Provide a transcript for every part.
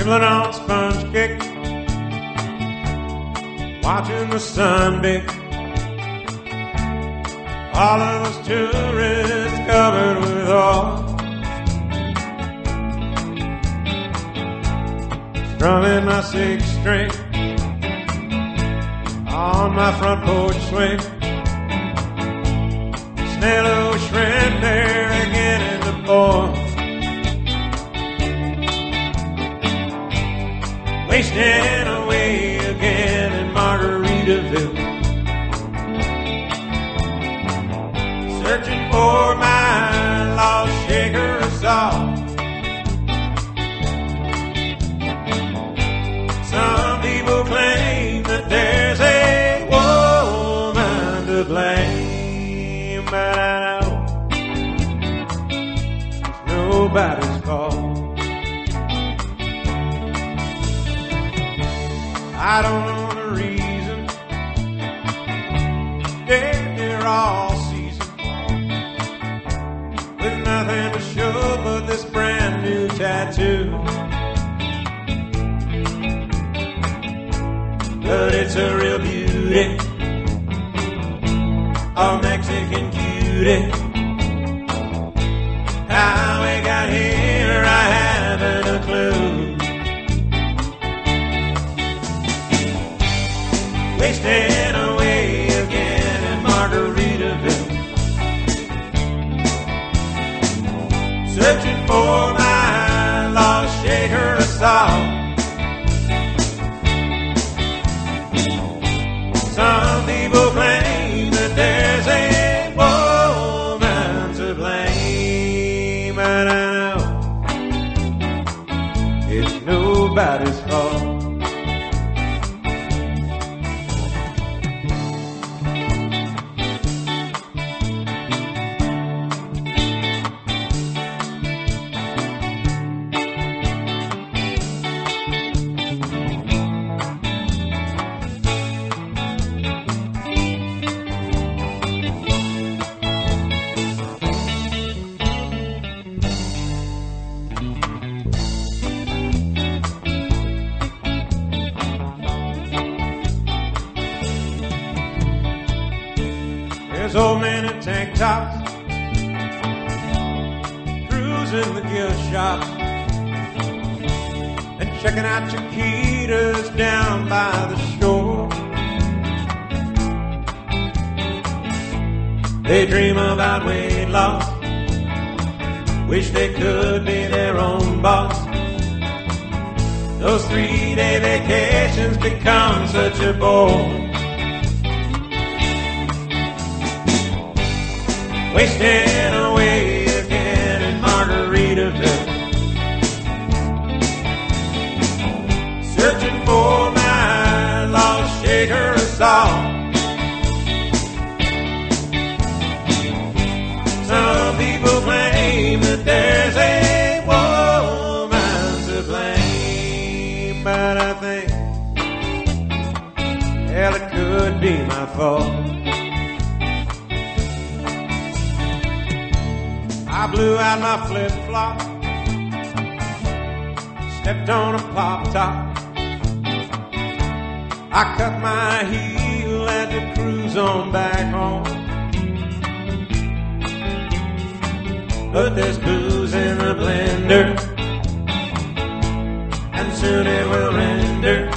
whistling on sponge cake, watching the sun bake. All of us tourists covered with oil. Strumming my six string on my front porch swing. Snail shrimp there Wasting away again in Margaritaville. I don't know the reason. They're, they're all seasoned with nothing to show but this brand new tattoo. but it's a real beauty. A Mexican cutie. Wasting away again in Margaritaville. Searching for my lost shaker of salt. Some people claim that there's a woman to blame, but I know it's nobody's fault. Old men in tank tops cruising the gift shop and checking out Chiquitas down by the shore. They dream about weight loss, wish they could be their own boss. Those three day vacations become such a bore. Wasting away again in Margaritaville. Searching for my lost shaker of salt. Some people claim that there's a woman to blame, but I think, it could be my fault. I blew out my flip flop, stepped on a pop top. I cut my heel, had to cruise on back home. But there's booze in the blender, and soon it will render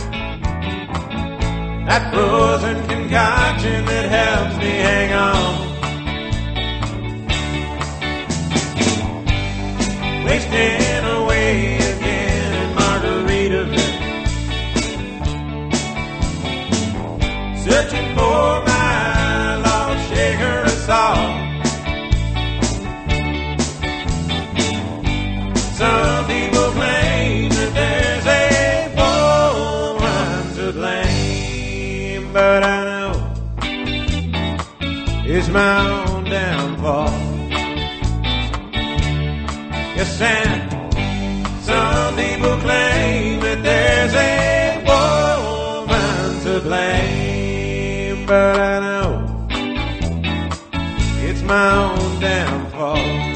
that frozen concoction that helps me hang on. Away again in Margaritaville. Searching for my lost shaker of salt. Some people claim that there's a to blame, but I know it's my Some people claim that there's a woman to blame, but I know it's my own downfall.